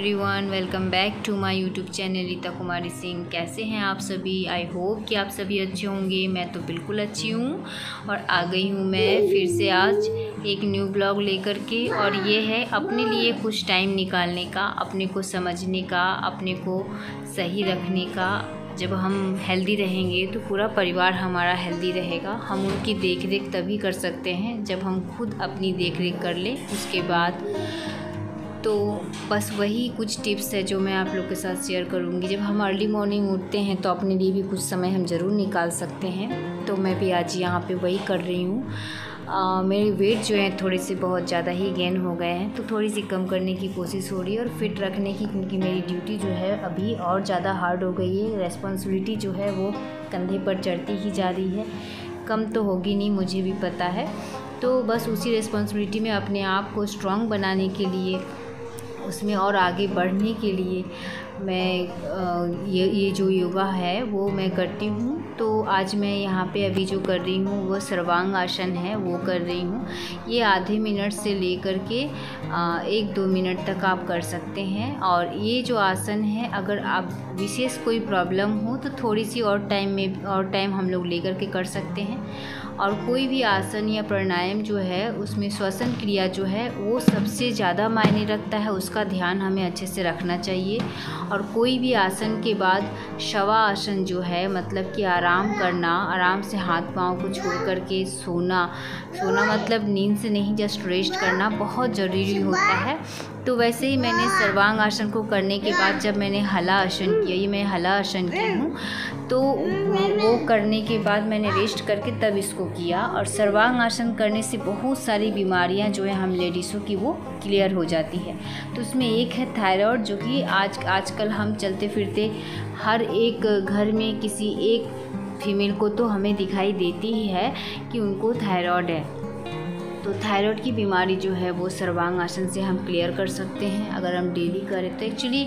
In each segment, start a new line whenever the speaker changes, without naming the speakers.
Everyone welcome back to my YouTube channel Rita Kumari Singh कैसे हैं आप सभी? आई होप कि आप सभी अच्छे होंगे। मैं तो बिल्कुल अच्छी हूँ और आ गई हूँ मैं फिर से आज एक न्यू ब्लॉग लेकर के और ये है अपने लिए कुछ टाइम निकालने का, अपने को समझने का, अपने को सही रखने का। जब हम हेल्दी रहेंगे तो पूरा परिवार हमारा हेल्दी रहेगा। हम उनकी देख रेख तभी कर सकते हैं जब हम खुद अपनी देख रेख कर लें। उसके बाद तो बस वही कुछ टिप्स है जो मैं आप लोग के साथ शेयर करूँगी। जब हम अर्ली मॉर्निंग उठते हैं तो अपने लिए भी कुछ समय हम ज़रूर निकाल सकते हैं। तो मैं भी आज यहाँ पे वही कर रही हूँ। मेरे वेट जो है थोड़े से बहुत ज़्यादा ही गेन हो गए हैं तो थोड़ी सी कम करने की कोशिश हो रही है और फिट रखने की, क्योंकि मेरी ड्यूटी जो है अभी और ज़्यादा हार्ड हो गई है। रेस्पॉन्सिबिलिटी जो है वो कंधे पर चढ़ती ही जा रही है। कम तो होगी नहीं, मुझे भी पता है। तो बस उसी रिस्पॉन्सिबिलिटी में अपने आप को स्ट्रॉन्ग बनाने के लिए उसमें और आगे बढ़ने के लिए मैं ये ये जो योगा है, वो मैं करती हूँ। तो आज मैं यहाँ पे अभी जो कर रही हूँ, वो सर्वांग आसन है, वो कर रही हूँ। ये आधे मिनट से लेकर के एक दो मिनट तक आप कर सकते हैं। और ये जो आसन है, अगर आप, विशेष कोई प्रॉब्लम हो तो थोड़ी सी और टाइम में, और टाइम हम लोग लेकर के कर सकते हैं। और कोई भी आसन या प्राणायाम जो है, उसमें श्वसन क्रिया जो है, वो सबसे ज़्यादा मायने रखता है। उसका ध्यान हमें अच्छे से रखना चाहिए। और कोई भी आसन के बाद शवा आसन जो है मतलब कि आराम करना, आराम से हाथ पाँव को छोड़ कर के सोना सोना मतलब नींद से नहीं जस्ट रेस्ट करना बहुत ज़रूरी होता है। तो वैसे ही मैंने सर्वांग आसन को करने के बाद जब मैंने हला आसन किया, ये मैं हला आसन की हूँ तो वो करने के बाद मैंने रेस्ट करके तब इसको किया और सर्वांग आसन करने से बहुत सारी बीमारियाँ जो है हम लेडीज़ों की, वो क्लियर हो जाती है। तो उसमें एक है थायराइड जो कि आज, आजकल हम चलते फिरते हर एक घर में किसी एक फीमेल को तो हमें दिखाई देती ही है कि उनको थायराइड है। तो थायराइड की बीमारी जो है वो सर्वांग आसन से हम क्लियर कर सकते हैं। अगर हम डेली करें तो एक्चुअली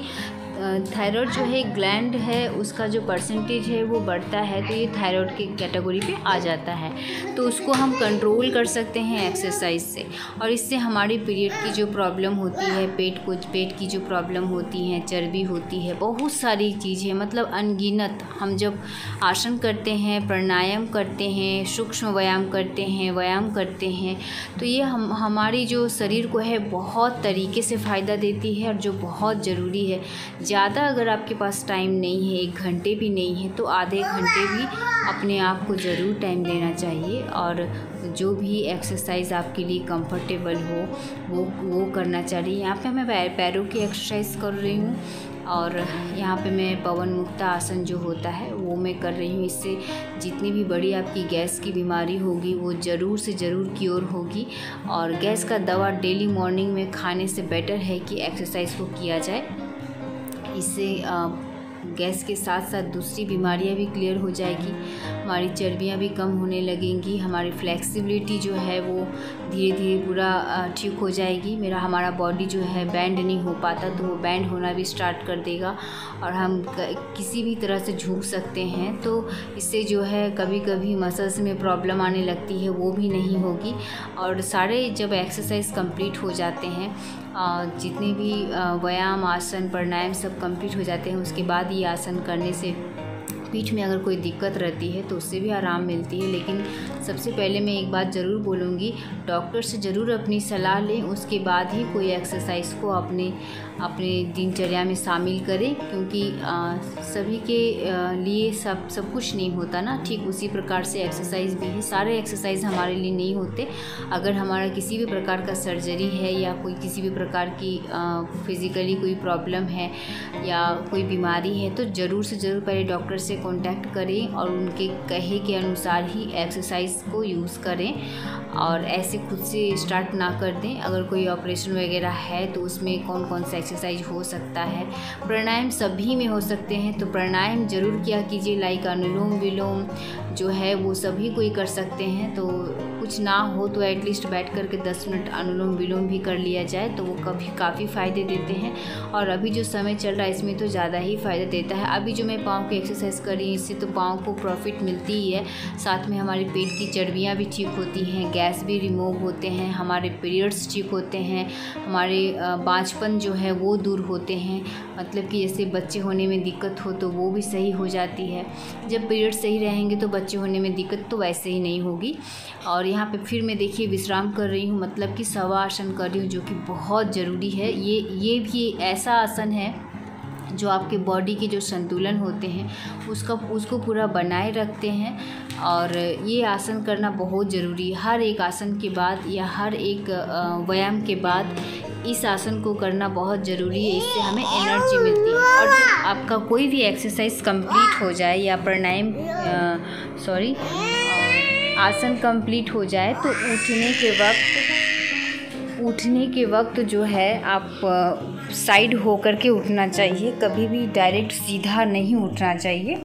थायराइड जो है ग्लैंड है, उसका जो परसेंटेज है, वो बढ़ता है तो ये थायराइड की कैटेगरी पे आ जाता है। तो उसको हम कंट्रोल कर सकते हैं एक्सरसाइज से। और इससे हमारी पीरियड की जो प्रॉब्लम होती है, पेट को, पेट की जो प्रॉब्लम होती है, चर्बी होती है, बहुत सारी चीज़ें मतलब अनगिनत। हम जब आसन करते हैं, प्राणायाम करते हैं, सूक्ष्म व्यायाम करते हैं, व्यायाम करते हैं तो ये हम, हमारी जो शरीर को है, बहुत तरीके से फ़ायदा देती है और जो बहुत ज़रूरी है ज़्यादा अगर आपके पास टाइम नहीं है, एक घंटे भी नहीं है तो आधे घंटे भी अपने आप को ज़रूर टाइम देना चाहिए और जो भी एक्सरसाइज आपके लिए कंफर्टेबल हो, वो वो करना चाहिए। यहाँ पे मैं पैरों की एक्सरसाइज कर रही हूँ और यहाँ पे मैं पवन मुक्ता आसन जो होता है, वो मैं कर रही हूँ। इससे जितनी भी बड़ी आपकी गैस की बीमारी होगी, वो ज़रूर से ज़रूर क्योर होगी और गैस का दवा डेली मॉर्निंग में खाने से बेटर है कि एक्सरसाइज को किया जाए। इससे गैस के साथ साथ दूसरी बीमारियाँ भी क्लियर हो जाएगी। हमारी चर्बियाँ भी कम होने लगेंगी। हमारी फ्लेक्सिबिलिटी जो है वो धीरे धीरे पूरा ठीक हो जाएगी। मेरा, हमारा बॉडी जो है बैंड नहीं हो पाता तो वो बैंड होना भी स्टार्ट कर देगा और हम किसी भी तरह से झुक सकते हैं। तो इससे जो है कभी कभी मसल्स में प्रॉब्लम आने लगती है, वो भी नहीं होगी। और सारे जब एक्सरसाइज कंप्लीट हो जाते हैं जितने भी व्यायाम, आसन, प्राणायाम सब कंप्लीट हो जाते हैं, उसके बाद ये आसन करने से पीठ में अगर कोई दिक्कत रहती है तो उससे भी आराम मिलती है। लेकिन सबसे पहले मैं एक बात ज़रूर बोलूँगी डॉक्टर से ज़रूर अपनी सलाह लें उसके बाद ही कोई एक्सरसाइज को अपने अपने दिनचर्या में शामिल करें क्योंकि आ, सभी के लिए सब सब कुछ नहीं होता ना। ठीक उसी प्रकार से एक्सरसाइज भी है। सारे एक्सरसाइज हमारे लिए नहीं होते। अगर हमारा किसी भी प्रकार का सर्जरी है या कोई किसी भी प्रकार की फिज़िकली कोई प्रॉब्लम है या कोई बीमारी है तो ज़रूर से ज़रूर पहले डॉक्टर से कॉन्टैक्ट करें और उनके कहे के अनुसार ही एक्सरसाइज को यूज़ करें और ऐसे खुद से स्टार्ट ना कर दें। अगर कोई ऑपरेशन वगैरह है तो उसमें कौन कौन सा एक्सरसाइज हो सकता है। प्राणायाम सभी में हो सकते हैं तो प्राणायाम ज़रूर किया कीजिए। लाइक अनुलोम विलोम जो है वो सभी कोई कर सकते हैं तो कुछ ना हो तो एटलीस्ट बैठ कर के दस मिनट अनुलोम विलोम भी कर लिया जाए तो वो कभी काफ़ी फ़ायदे देते हैं। और अभी जो समय चल रहा है, इसमें तो ज़्यादा ही फ़ायदा देता है। अभी जो मैं पाँव की एक्सरसाइज करी, इससे तो पाँव को प्रॉफिट मिलती ही है। साथ में हमारे पेट की चर्बियाँ भी ठीक होती हैं, गैस भी रिमूव होते हैं, हमारे पीरियड्स ठीक होते हैं, हमारे बाँचपन जो है वो दूर होते हैं मतलब कि जैसे बच्चे होने में दिक्कत हो तो वो भी सही हो जाती है। जब पीरियड सही रहेंगे तो बच्चे होने में दिक्कत तो वैसे ही नहीं होगी। और यहाँ पे फिर मैं देखिए विश्राम कर रही हूँ मतलब कि सवा आसन कर रही हूँ, जो कि बहुत ज़रूरी है। ये ये भी ऐसा आसन है जो आपके बॉडी के जो संतुलन होते हैं, उसका, उसको पूरा बनाए रखते हैं और ये आसन करना बहुत ज़रूरी हर एक आसन के बाद या हर एक व्यायाम के बाद इस आसन को करना बहुत ज़रूरी है। इससे हमें एनर्जी मिलती है। और जब आपका कोई भी एक्सरसाइज कंप्लीट हो जाए या प्राणायाम सॉरी आसन कंप्लीट हो जाए तो उठने के वक्त, उठने के वक्त जो है आप साइड होकर के उठना चाहिए कभी भी डायरेक्ट सीधा नहीं उठना चाहिए।